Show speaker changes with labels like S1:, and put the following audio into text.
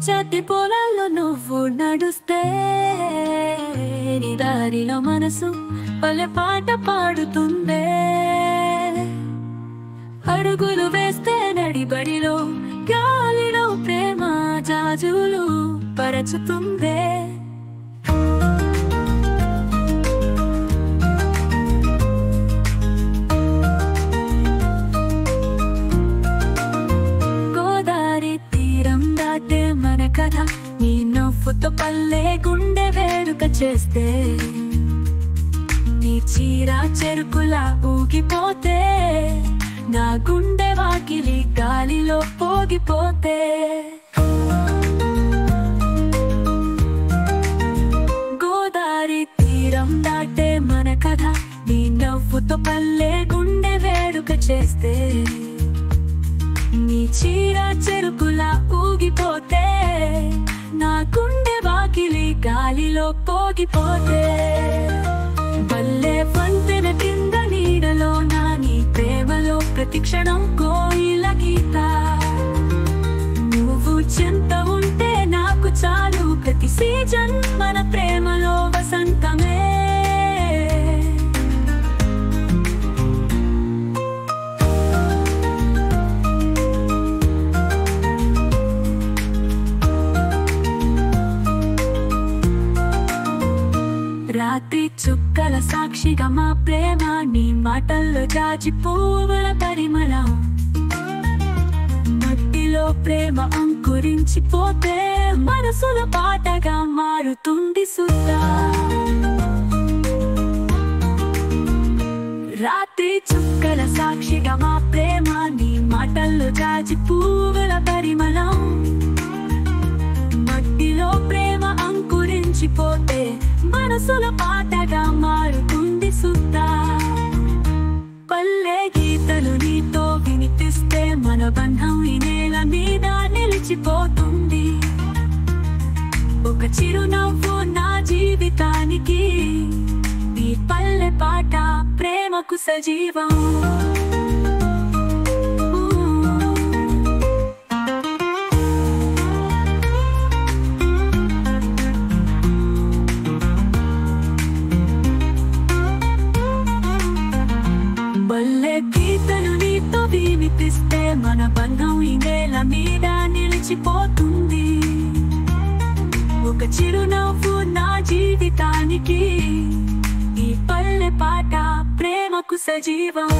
S1: పచ్చటి పొలాల్లో నువ్వు నడుస్తే నీ దారిలో మనసు పల్లె పాట పాడుతుందే. అడుగులు వేస్తే నడిబడిలో గాలిలో ప్రేమ జాజులు పరచుతుందే. నవ్వుతో పల్లె గుండె వేడుక చేస్తే నీ చీర చెరుకులా ఊగిపోతే నా గుండె వాకిలి గాలిలో పోగిపోతే. గోదారి తీరం దాటే మన కథ నీ నవ్వుతో పల్లె గుండె వేడుక చేస్తే నీ చీర చెరుకులా ఊగిపోతే. గాలిలో పోగిపోతే బల్లే వంతెన కింద నీడలో నా నీ ప్రేమలో ప్రతి క్షణం కోయిల గీత. నువ్వు చెంత ఉంటే నాకు చాలు ప్రతి సీజన్ మన ప్రేమ రాత్రి చుక్కల సాక్షిగా మా ప్రేమ నీ మాటల్లో జాజి పువ్వుల పరిమళం. మట్టిలో ప్రేమ అంకురించిపోతే మనసుల పాటగా మారుతుంది సుధా రాత్రి చుక్కల సాక్షిగా మా ప్రేమ నీ మాటల్లో జాజి మనసుల పాటగా మారుతుంది సుత్తా పల్లె గీతలు నీతో వినిపిస్తే మన బంధం ఈ నేల మీద నిలిచిపోతుంది. ఒక చిరునవ్వు నా జీవితానికి నీ పల్లె పాట ప్రేమకు సజీవం. పాటిస్తే మన బంధం ఇదేల మీద నిలిచిపోతుంది. ఒక చిరునవ్వు నా జీవితానికి ఈ పల్లె పాట ప్రేమకు సజీవం.